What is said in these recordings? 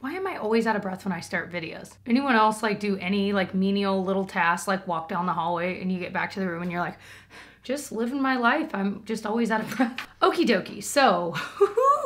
Why am I always out of breath when I start videos? Anyone else like do any like menial little tasks like walk down the hallway and you get back to the room and you're like, just living my life. I'm just always out of breath. Okie dokie. So,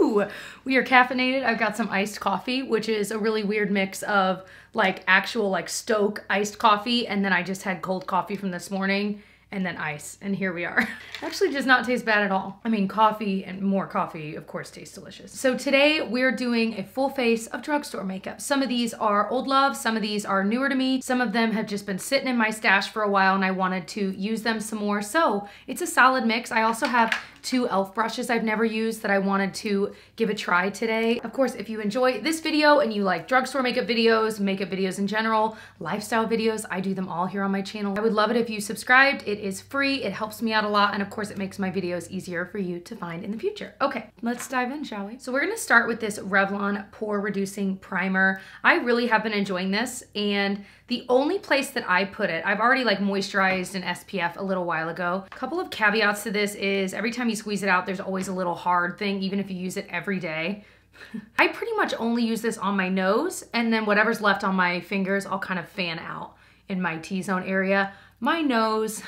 we are caffeinated. I've got some iced coffee, which is a really weird mix of like actual like Stok iced coffee and then I just had cold coffee from this morning and then ice, and here we are. Actually does not taste bad at all. I mean, coffee and more coffee, of course, tastes delicious. So today we're doing a full face of drugstore makeup. Some of these are old love, some of these are newer to me, some of them have just been sitting in my stash for a while and I wanted to use them some more. So it's a solid mix. I also have two e.l.f. brushes I've never used that I wanted to give a try today. Of course, if you enjoy this video and you like drugstore makeup videos, makeup videos in general, lifestyle videos, I do them all here on my channel. I would love it if you subscribed. It is free, it helps me out a lot, and of course it makes my videos easier for you to find in the future. Okay, let's dive in, shall we? So we're gonna start with this Revlon Pore Reducing Primer. I really have been enjoying this, and the only place that I put it, I've already like moisturized an SPF a little while ago. A couple of caveats to this is every time you squeeze it out, there's always a little hard thing, even if you use it every day. I pretty much only use this on my nose and then whatever's left on my fingers, I'll kind of fan out in my T-zone area. My nose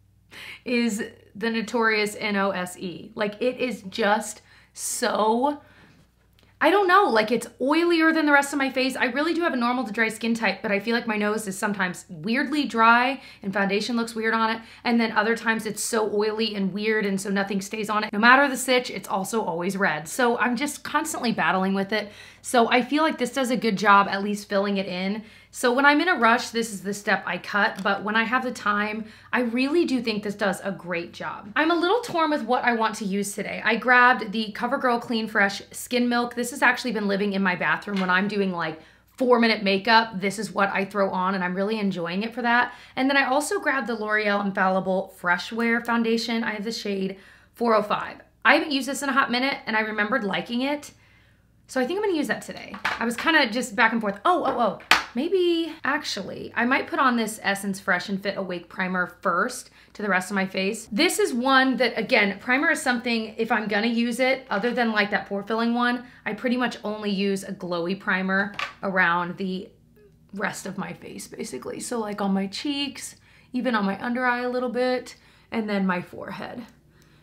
is the notorious N-O-S-E. Like it is just so I don't know, like it's oilier than the rest of my face. I really do have a normal to dry skin type, but I feel like my nose is sometimes weirdly dry and foundation looks weird on it. And then other times it's so oily and weird and so nothing stays on it. No matter the stitch, it's also always red. So I'm just constantly battling with it. So I feel like this does a good job at least filling it in. So when I'm in a rush, this is the step I cut, but when I have the time, I really do think this does a great job. I'm a little torn with what I want to use today. I grabbed the CoverGirl Clean Fresh Skin Milk. This has actually been living in my bathroom when I'm doing like four minute makeup. This is what I throw on and I'm really enjoying it for that. And then I also grabbed the L'Oreal Infallible Fresh Wear Foundation. I have the shade 405. I haven't used this in a hot minute and I remembered liking it. So I think I'm gonna use that today. I was kind of just back and forth. Oh, oh, oh. Maybe, actually, I might put on this Essence Fresh and Fit Awake Primer first to the rest of my face. This is one that, again, primer is something, if I'm gonna use it, other than like that pore filling one, I pretty much only use a glowy primer around the rest of my face, basically. So like on my cheeks, even on my under eye a little bit, and then my forehead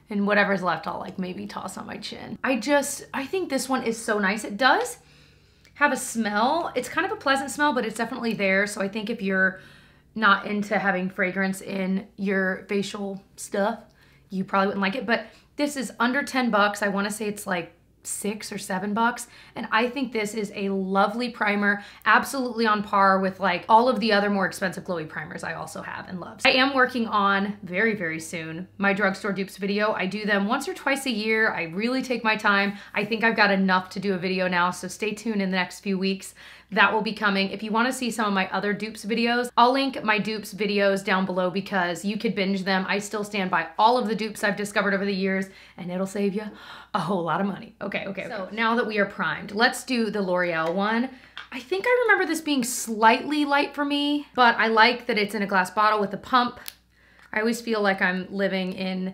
and whatever's left I'll like maybe toss on my chin. I just, I think this one is so nice. It does have a smell. It's kind of a pleasant smell, but it's definitely there. So I think if you're not into having fragrance in your facial stuff, you probably wouldn't like it. But this is under 10 bucks. I wanna say it's like six or seven bucks. And I think this is a lovely primer, absolutely on par with like all of the other more expensive glowy primers I also have and love. I am working on very, very soon my drugstore dupes video. I do them once or twice a year. I really take my time. I think I've got enough to do a video now, so stay tuned in the next few weeks that will be coming. If you wanna see some of my other dupes videos, I'll link my dupes videos down below because you could binge them. I still stand by all of the dupes I've discovered over the years and it'll save you a whole lot of money. Okay, okay, okay. So now that we are primed, let's do the L'Oreal one. I think I remember this being slightly light for me, but I like that it's in a glass bottle with a pump. I always feel like I'm living in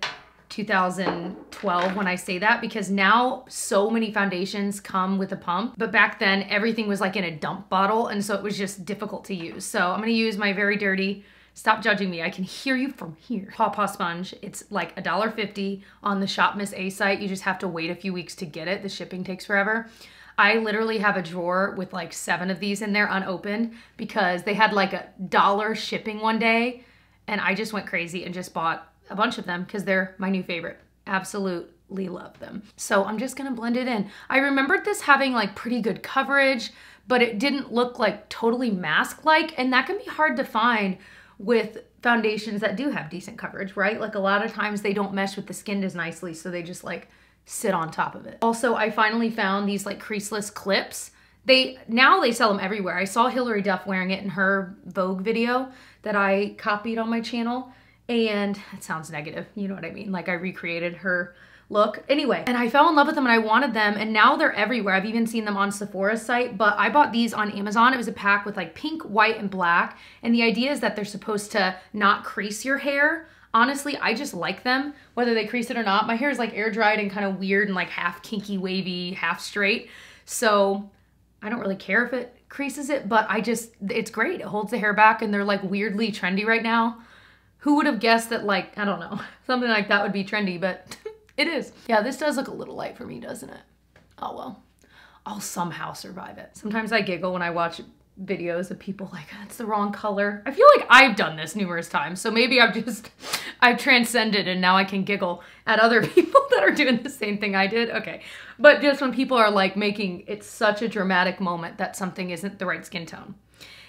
2012 when I say that because now so many foundations come with a pump, but back then everything was like in a dump bottle and so it was just difficult to use. So I'm gonna use my very dirty Stop judging me. I can hear you from here. Paw Paw Sponge. It's like $1.50 on the Shop Miss A site. You just have to wait a few weeks to get it. The shipping takes forever. I literally have a drawer with like seven of these in there unopened because they had like a dollar shipping one day and I just went crazy and just bought a bunch of them because they're my new favorite. Absolutely love them. So I'm just gonna blend it in. I remembered this having like pretty good coverage, but it didn't look like totally mask-like and that can be hard to find with foundations that do have decent coverage, right? Like a lot of times they don't mesh with the skin as nicely, so they just like sit on top of it. Also, I finally found these like creaseless clips. They now they sell them everywhere. I saw Hilary Duff wearing it in her Vogue video that I copied on my channel and it sounds negative, you know what I mean? Like I recreated her look. Anyway, and I fell in love with them and I wanted them and now they're everywhere. I've even seen them on Sephora's site, but I bought these on Amazon. It was a pack with like pink, white, and black. And the idea is that they're supposed to not crease your hair. Honestly, I just like them, whether they crease it or not. My hair is like air dried and kind of weird and like half kinky, wavy, half straight. So I don't really care if it creases it, but I just, it's great. It holds the hair back and they're like weirdly trendy right now. Who would have guessed that like, I don't know, something like that would be trendy, but it is. Yeah, this does look a little light for me, doesn't it? Oh well, I'll somehow survive it. Sometimes I giggle when I watch videos of people like that's the wrong color. I feel like I've done this numerous times, so maybe I've just I've transcended and now I can giggle at other people that are doing the same thing I did. Okay, but just when people are like making it such a dramatic moment that something isn't the right skin tone.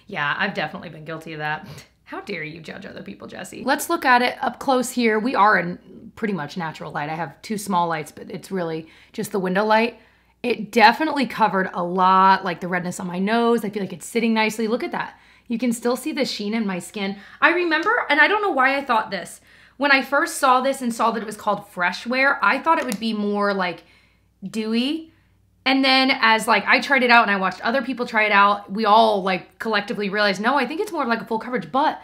Yeah, I've definitely been guilty of that. How dare you judge other people, Jesse? Let's look at it up close here. We are in pretty much natural light. I have two small lights, but it's really just the window light. It definitely covered a lot, like the redness on my nose. I feel like it's sitting nicely. Look at that. You can still see the sheen in my skin. I remember, and I don't know why I thought this. When I first saw this and saw that it was called fresh wear, I thought it would be more like dewy. And then as like I tried it out and I watched other people try it out, we all like collectively realized, no, I think it's more like a full coverage, but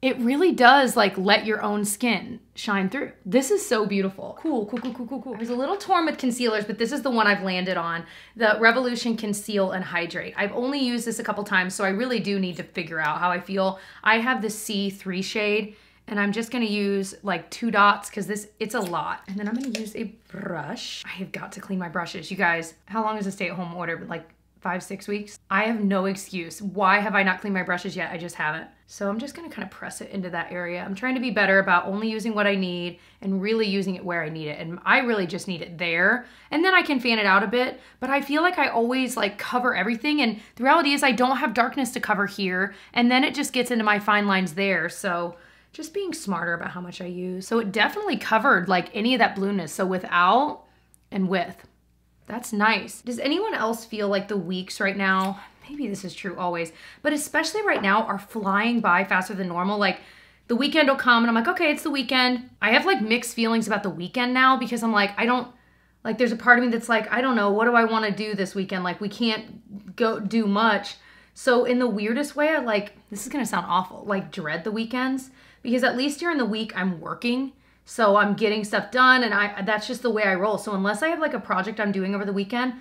it really does like let your own skin shine through. This is so beautiful. Cool, cool, cool, cool, cool, cool. I was a little torn with concealers, but this is the one I've landed on. The Revolution Conceal and Hydrate. I've only used this a couple times, so I really do need to figure out how I feel. I have the C3 shade, and I'm just gonna use like two dots because this, it's a lot. And then I'm gonna use a brush. I have got to clean my brushes. You guys, how long is a stay-at-home order? Like five, six weeks. I have no excuse. Why have I not cleaned my brushes yet? I just haven't. So I'm just gonna kind of press it into that area. I'm trying to be better about only using what I need and really using it where I need it. And I really just need it there. And then I can fan it out a bit. But I feel like I always like cover everything. And the reality is I don't have darkness to cover here. And then it just gets into my fine lines there. So just being smarter about how much I use. So it definitely covered like any of that blueness. So without and with. That's nice. Does anyone else feel like the weeks right now, maybe this is true always, but especially right now are flying by faster than normal? Like the weekend will come and I'm like, okay, it's the weekend. I have like mixed feelings about the weekend now because I'm like, I don't, like there's a part of me that's like, I don't know, what do I want to do this weekend? Like we can't go do much. So in the weirdest way, I like, this is going to sound awful, like dread the weekends because at least during the week I'm working so I'm getting stuff done and I that's just the way I roll. So unless I have like a project I'm doing over the weekend,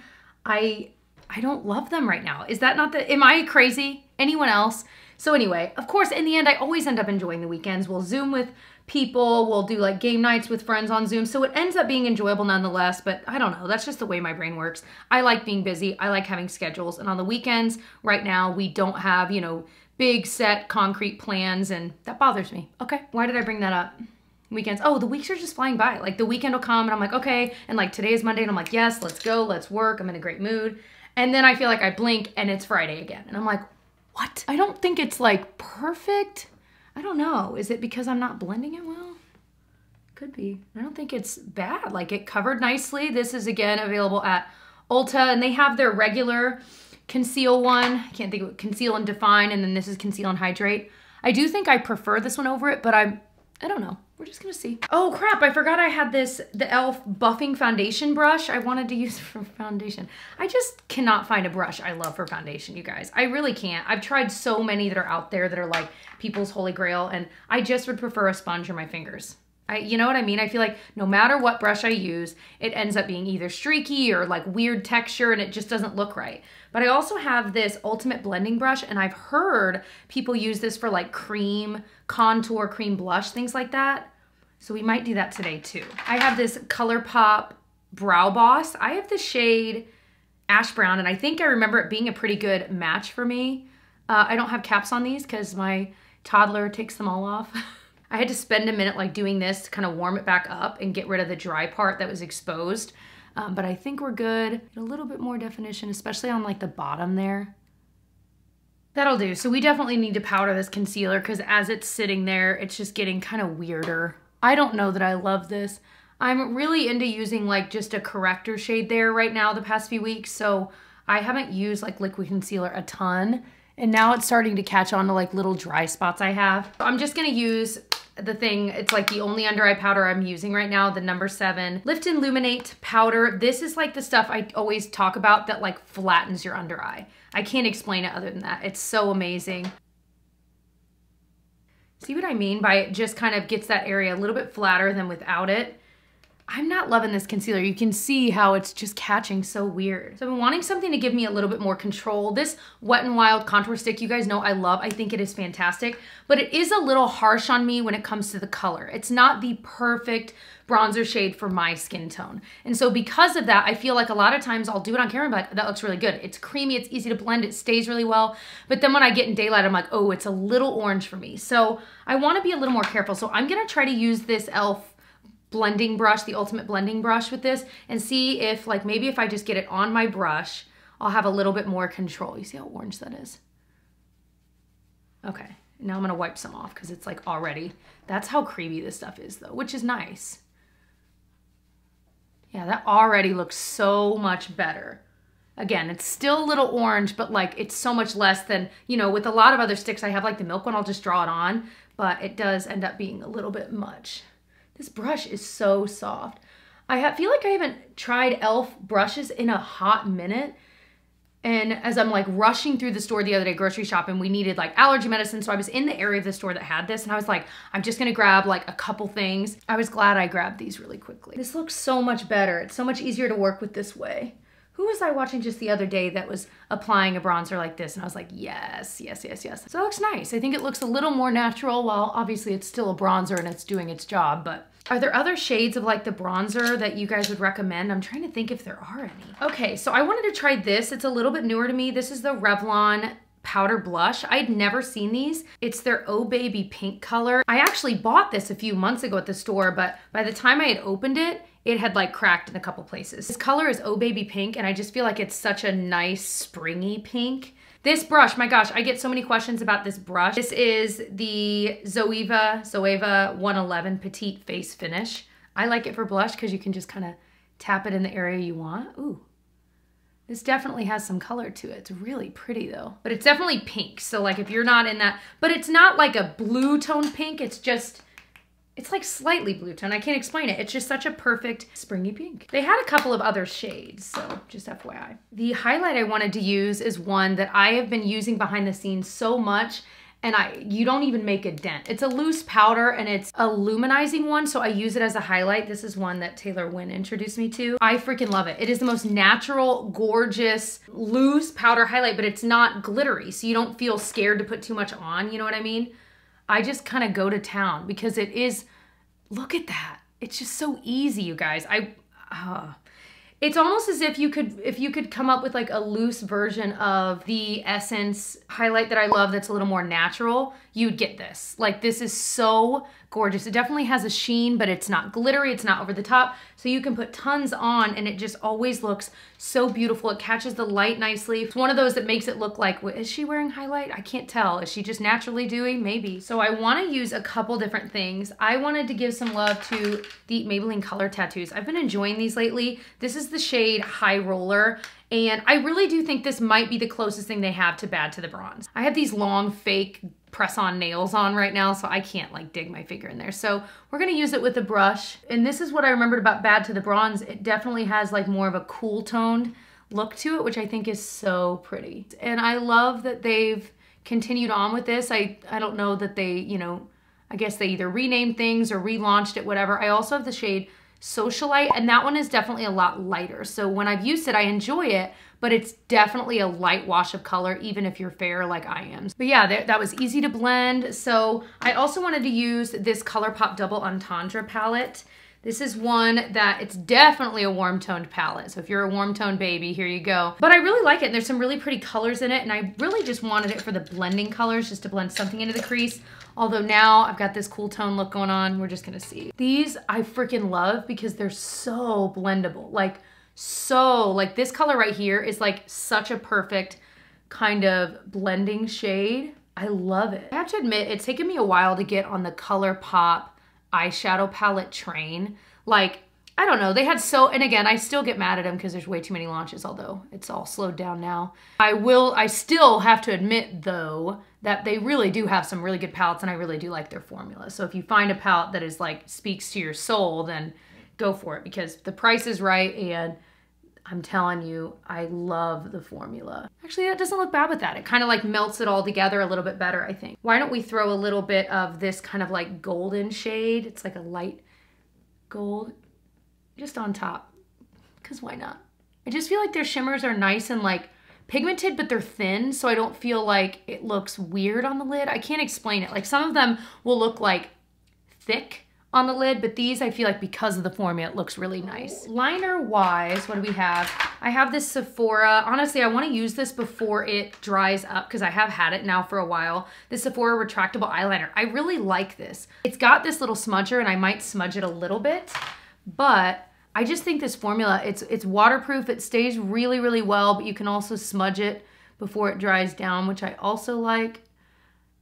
I I don't love them right now. Is that not the am I crazy? Anyone else? So anyway, of course in the end I always end up enjoying the weekends. We'll Zoom with people, we'll do like game nights with friends on Zoom. So it ends up being enjoyable nonetheless, but I don't know. That's just the way my brain works. I like being busy. I like having schedules. And on the weekends, right now, we don't have, you know, big set concrete plans and that bothers me. Okay, why did I bring that up? weekends. Oh, the weeks are just flying by. Like the weekend will come and I'm like, okay. And like today is Monday and I'm like, yes, let's go, let's work. I'm in a great mood. And then I feel like I blink and it's Friday again. And I'm like, what? I don't think it's like perfect. I don't know. Is it because I'm not blending it well? Could be. I don't think it's bad. Like it covered nicely. This is again available at Ulta and they have their regular conceal one. I can't think of conceal and define. And then this is conceal and hydrate. I do think I prefer this one over it, but I'm, I don't know. We're just gonna see. Oh crap, I forgot I had this, the e.l.f. buffing foundation brush I wanted to use for foundation. I just cannot find a brush I love for foundation, you guys. I really can't. I've tried so many that are out there that are like people's holy grail and I just would prefer a sponge or my fingers. I, you know what I mean? I feel like no matter what brush I use, it ends up being either streaky or like weird texture and it just doesn't look right. But I also have this Ultimate Blending Brush and I've heard people use this for like cream, contour, cream blush, things like that. So we might do that today too. I have this ColourPop Brow Boss. I have the shade Ash Brown and I think I remember it being a pretty good match for me. Uh, I don't have caps on these because my toddler takes them all off. I had to spend a minute like doing this to kind of warm it back up and get rid of the dry part that was exposed. Um, but I think we're good. A little bit more definition, especially on like the bottom there. That'll do. So we definitely need to powder this concealer because as it's sitting there, it's just getting kind of weirder. I don't know that I love this. I'm really into using like just a corrector shade there right now the past few weeks. So I haven't used like liquid concealer a ton. And now it's starting to catch on to like little dry spots I have. I'm just gonna use the thing, it's like the only under eye powder I'm using right now, the number seven Lift and Illuminate powder. This is like the stuff I always talk about that like flattens your under eye. I can't explain it other than that. It's so amazing. See what I mean by it just kind of gets that area a little bit flatter than without it. I'm not loving this concealer. You can see how it's just catching so weird. So I've been wanting something to give me a little bit more control. This Wet n Wild contour stick, you guys know I love. I think it is fantastic, but it is a little harsh on me when it comes to the color. It's not the perfect bronzer shade for my skin tone. And so because of that, I feel like a lot of times I'll do it on camera, but that looks really good. It's creamy, it's easy to blend, it stays really well. But then when I get in daylight, I'm like, oh, it's a little orange for me. So I wanna be a little more careful. So I'm gonna try to use this e.l.f blending brush, the ultimate blending brush with this and see if like maybe if I just get it on my brush, I'll have a little bit more control. You see how orange that is? Okay, now I'm gonna wipe some off because it's like already, that's how creamy this stuff is though, which is nice. Yeah, that already looks so much better. Again, it's still a little orange, but like it's so much less than, you know, with a lot of other sticks, I have like the milk one, I'll just draw it on, but it does end up being a little bit much. This brush is so soft. I feel like I haven't tried e.l.f. brushes in a hot minute. And as I'm like rushing through the store the other day, grocery shopping, we needed like allergy medicine. So I was in the area of the store that had this and I was like, I'm just gonna grab like a couple things. I was glad I grabbed these really quickly. This looks so much better. It's so much easier to work with this way. Who was I watching just the other day that was applying a bronzer like this? And I was like, yes, yes, yes, yes. So it looks nice. I think it looks a little more natural. Well, obviously it's still a bronzer and it's doing its job, but are there other shades of like the bronzer that you guys would recommend? I'm trying to think if there are any. Okay, so I wanted to try this. It's a little bit newer to me. This is the Revlon powder blush. I'd never seen these. It's their Oh Baby pink color. I actually bought this a few months ago at the store, but by the time I had opened it, it had like cracked in a couple places. This color is Oh Baby Pink and I just feel like it's such a nice springy pink. This brush, my gosh, I get so many questions about this brush. This is the Zoeva, Zoeva 111 Petite Face Finish. I like it for blush because you can just kind of tap it in the area you want. Ooh, this definitely has some color to it. It's really pretty though. But it's definitely pink. So like if you're not in that, but it's not like a blue tone pink. It's just it's like slightly blue tone. I can't explain it. It's just such a perfect springy pink. They had a couple of other shades, so just FYI. The highlight I wanted to use is one that I have been using behind the scenes so much and I you don't even make a dent. It's a loose powder and it's a luminizing one, so I use it as a highlight. This is one that Taylor Wynn introduced me to. I freaking love it. It is the most natural, gorgeous, loose powder highlight, but it's not glittery, so you don't feel scared to put too much on, you know what I mean? I just kind of go to town because it is, look at that. It's just so easy, you guys. I, uh, it's almost as if you could if you could come up with like a loose version of the essence highlight that I love that's a little more natural, you'd get this. Like this is so gorgeous. It definitely has a sheen, but it's not glittery, it's not over the top. So you can put tons on and it just always looks so beautiful. It catches the light nicely. It's one of those that makes it look like, is she wearing highlight? I can't tell. Is she just naturally dewy? Maybe. So I wanna use a couple different things. I wanted to give some love to the Maybelline Color Tattoos. I've been enjoying these lately. This is the shade High Roller. And I really do think this might be the closest thing they have to Bad to the Bronze. I have these long fake press on nails on right now, so I can't like dig my finger in there. So we're gonna use it with a brush. And this is what I remembered about Bad to the Bronze. It definitely has like more of a cool toned look to it, which I think is so pretty. And I love that they've continued on with this. I, I don't know that they, you know, I guess they either renamed things or relaunched it, whatever. I also have the shade Socialite, and that one is definitely a lot lighter. So when I've used it, I enjoy it, but it's definitely a light wash of color, even if you're fair like I am. But yeah, that, that was easy to blend. So I also wanted to use this ColourPop Double Entendre palette. This is one that it's definitely a warm toned palette. So if you're a warm toned baby, here you go. But I really like it. And there's some really pretty colors in it. And I really just wanted it for the blending colors, just to blend something into the crease. Although now I've got this cool tone look going on. We're just gonna see. These I freaking love because they're so blendable. Like so, like this color right here is like such a perfect kind of blending shade. I love it. I have to admit, it's taken me a while to get on the ColourPop eyeshadow palette train. Like, I don't know, they had so, and again, I still get mad at them because there's way too many launches, although it's all slowed down now. I will, I still have to admit though, that they really do have some really good palettes and I really do like their formula. So if you find a palette that is like, speaks to your soul, then go for it because the price is right and I'm telling you, I love the formula. Actually, that doesn't look bad with that. It kind of like melts it all together a little bit better, I think. Why don't we throw a little bit of this kind of like golden shade? It's like a light gold. just on top, because why not? I just feel like their shimmers are nice and like pigmented, but they're thin, so I don't feel like it looks weird on the lid. I can't explain it. Like some of them will look like thick on the lid, but these I feel like because of the formula, it looks really nice. Oh. Liner wise, what do we have? I have this Sephora. Honestly, I wanna use this before it dries up because I have had it now for a while. This Sephora retractable eyeliner. I really like this. It's got this little smudger and I might smudge it a little bit, but I just think this formula, it's, it's waterproof. It stays really, really well, but you can also smudge it before it dries down, which I also like.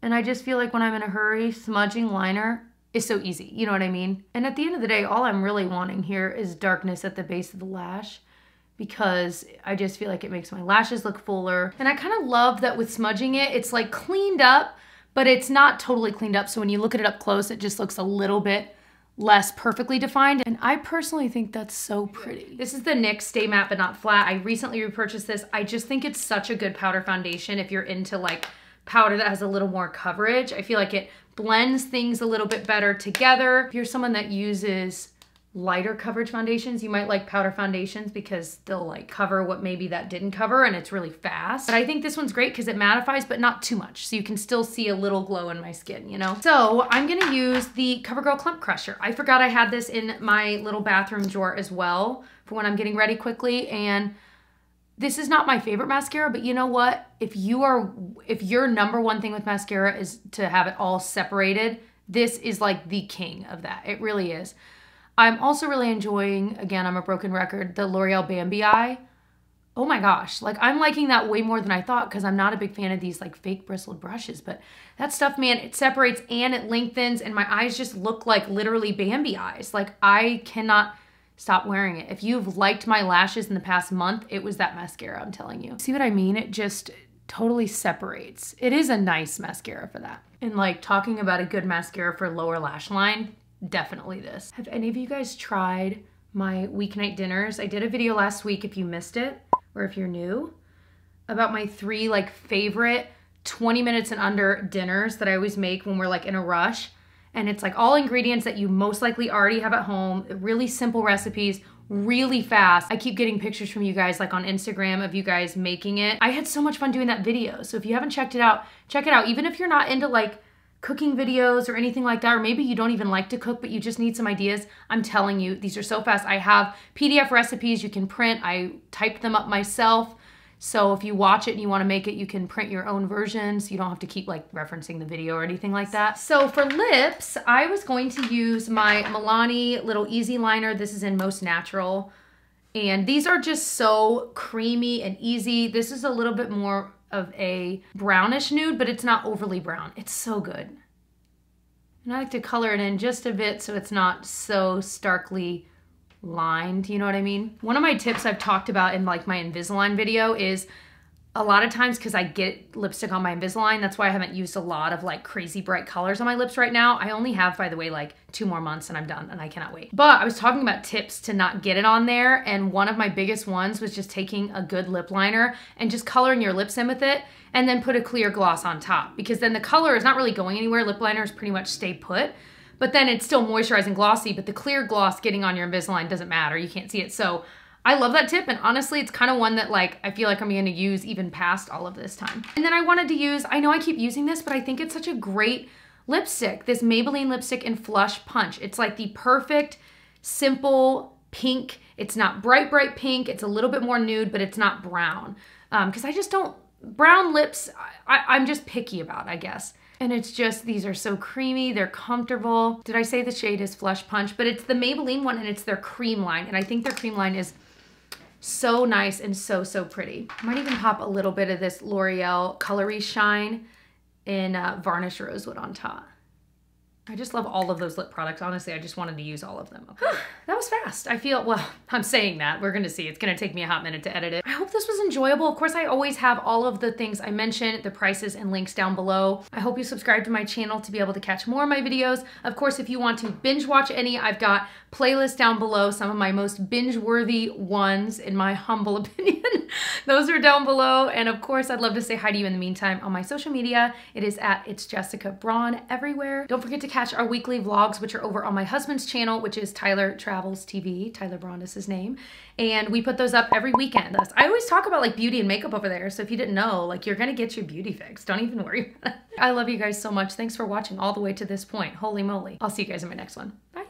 And I just feel like when I'm in a hurry, smudging liner is so easy. You know what I mean? And at the end of the day, all I'm really wanting here is darkness at the base of the lash because I just feel like it makes my lashes look fuller. And I kind of love that with smudging it, it's like cleaned up, but it's not totally cleaned up. So when you look at it up close, it just looks a little bit less perfectly defined. And I personally think that's so pretty. This is the NYX Stay Matte But Not Flat. I recently repurchased this. I just think it's such a good powder foundation if you're into like powder that has a little more coverage. I feel like it blends things a little bit better together. If you're someone that uses lighter coverage foundations. You might like powder foundations because they'll like cover what maybe that didn't cover and it's really fast. But I think this one's great because it mattifies but not too much. So you can still see a little glow in my skin, you know? So I'm gonna use the CoverGirl Clump Crusher. I forgot I had this in my little bathroom drawer as well for when I'm getting ready quickly and this is not my favorite mascara, but you know what? If you are if your number one thing with mascara is to have it all separated, this is like the king of that. It really is. I'm also really enjoying, again, I'm a broken record, the L'Oreal Bambi Eye. Oh my gosh, like I'm liking that way more than I thought because I'm not a big fan of these like fake bristled brushes, but that stuff, man, it separates and it lengthens and my eyes just look like literally Bambi eyes. Like I cannot stop wearing it. If you've liked my lashes in the past month, it was that mascara, I'm telling you. See what I mean? It just totally separates. It is a nice mascara for that. And like talking about a good mascara for lower lash line, definitely this. Have any of you guys tried my weeknight dinners? I did a video last week if you missed it, or if you're new, about my three like favorite 20 minutes and under dinners that I always make when we're like in a rush. And it's like all ingredients that you most likely already have at home, really simple recipes, really fast. I keep getting pictures from you guys like on Instagram of you guys making it. I had so much fun doing that video. So if you haven't checked it out, check it out. Even if you're not into like cooking videos or anything like that, or maybe you don't even like to cook, but you just need some ideas, I'm telling you, these are so fast. I have PDF recipes you can print. I typed them up myself. So if you watch it and you want to make it, you can print your own versions. You don't have to keep like referencing the video or anything like that. So for lips, I was going to use my Milani little easy liner. This is in Most Natural. And these are just so creamy and easy. This is a little bit more of a brownish nude, but it's not overly brown. It's so good. And I like to color it in just a bit so it's not so starkly lined, you know what I mean? One of my tips I've talked about in like my Invisalign video is a lot of times because I get lipstick on my Invisalign, that's why I haven't used a lot of like crazy bright colors on my lips right now. I only have, by the way, like two more months and I'm done and I cannot wait. But I was talking about tips to not get it on there and one of my biggest ones was just taking a good lip liner and just coloring your lips in with it and then put a clear gloss on top because then the color is not really going anywhere. Lip liners pretty much stay put but then it's still moisturizing glossy, but the clear gloss getting on your Invisalign doesn't matter. You can't see it. So I love that tip and honestly it's kind of one that like I feel like I'm going to use even past all of this time. And then I wanted to use, I know I keep using this, but I think it's such a great lipstick, this Maybelline lipstick in Flush Punch. It's like the perfect, simple pink. It's not bright, bright pink. It's a little bit more nude, but it's not brown. Because um, I just don't, brown lips, I, I'm just picky about, I guess. And it's just, these are so creamy, they're comfortable. Did I say the shade is Flush Punch? But it's the Maybelline one and it's their cream line. And I think their cream line is so nice and so, so pretty. Might even pop a little bit of this L'Oreal Colour Riche Shine in uh, Varnish Rosewood on top. I just love all of those lip products. Honestly, I just wanted to use all of them. Okay. that was fast. I feel, well, I'm saying that. We're gonna see. It's gonna take me a hot minute to edit it. I hope this was enjoyable. Of course, I always have all of the things I mentioned, the prices and links down below. I hope you subscribe to my channel to be able to catch more of my videos. Of course, if you want to binge watch any, I've got playlists down below, some of my most binge-worthy ones, in my humble opinion. Those are down below. And of course, I'd love to say hi to you in the meantime on my social media. It is at It's Jessica Braun everywhere. Don't forget to catch our weekly vlogs, which are over on my husband's channel, which is Tyler Travels TV. Tyler Braun is his name. And we put those up every weekend. I always talk about like beauty and makeup over there. So if you didn't know, like you're going to get your beauty fix. Don't even worry I love you guys so much. Thanks for watching all the way to this point. Holy moly. I'll see you guys in my next one. Bye.